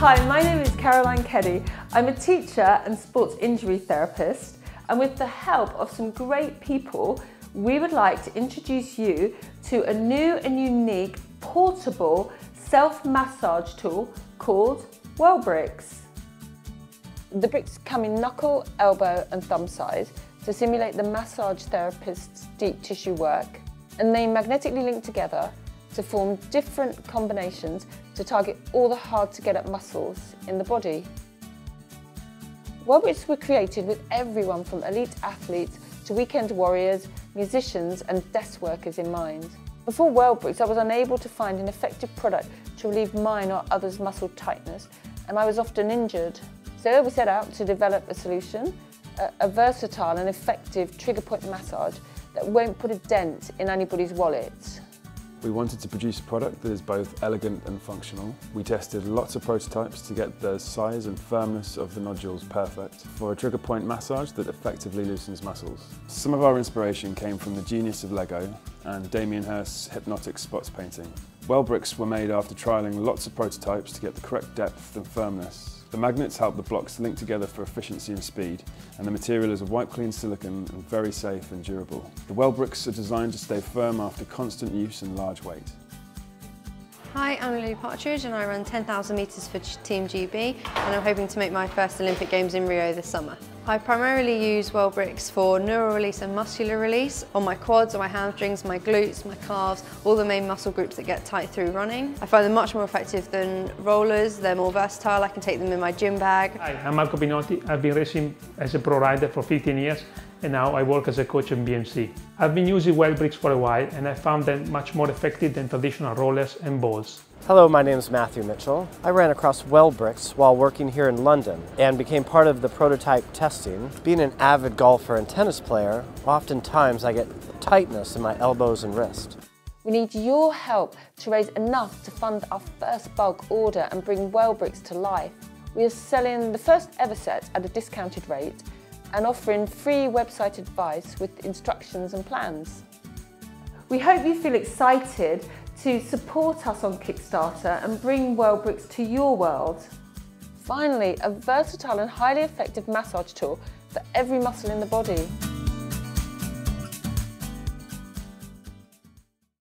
Hi, my name is Caroline Keddy. I'm a teacher and sports injury therapist and with the help of some great people we would like to introduce you to a new and unique portable self-massage tool called WellbriX. The bricks come in knuckle, elbow and thumb size to simulate the massage therapist's deep tissue work and they magnetically link together to form different combinations to target all the hard to get at muscles in the body. WellbriX were created with everyone from elite athletes to weekend warriors, musicians and desk workers in mind. Before WellbriX, I was unable to find an effective product to relieve mine or others' muscle tightness, and I was often injured. So we set out to develop a solution, a, a versatile and effective trigger point massage that won't put a dent in anybody's wallet. We wanted to produce a product that is both elegant and functional. We tested lots of prototypes to get the size and firmness of the nodules perfect for a trigger point massage that effectively loosens muscles. Some of our inspiration came from the genius of Lego and Damien Hirst's hypnotic spots painting. WellbriX were made after trialling lots of prototypes to get the correct depth and firmness the magnets help the blocks link together for efficiency and speed, and the material is a wipe clean silicon and very safe and durable. The WellbriX are designed to stay firm after constant use and large weight. Hi, I'm Lily Partridge and I run 10,000 metres for Team GB and I'm hoping to make my first Olympic Games in Rio this summer. I primarily use WellbriX for neural release and muscular release on my quads, on my hamstrings, my glutes, my calves, all the main muscle groups that get tight through running. I find them much more effective than rollers, they're more versatile, I can take them in my gym bag. Hi, I'm Marco Pinotti. I've been racing as a pro rider for 15 years and now I work as a coach in BMC. I've been using WellbriX for a while and I found them much more effective than traditional rollers and balls. Hello, my name is Matthew Mitchell. I ran across WellbriX while working here in London and became part of the prototype testing. Being an avid golfer and tennis player, oftentimes I get tightness in my elbows and wrist. We need your help to raise enough to fund our first bulk order and bring WellbriX to life. We are selling the first ever set at a discounted rate and offering free website advice with instructions and plans. We hope you feel excited to support us on Kickstarter and bring WellbriX to your world. Finally, a versatile and highly effective massage tool for every muscle in the body.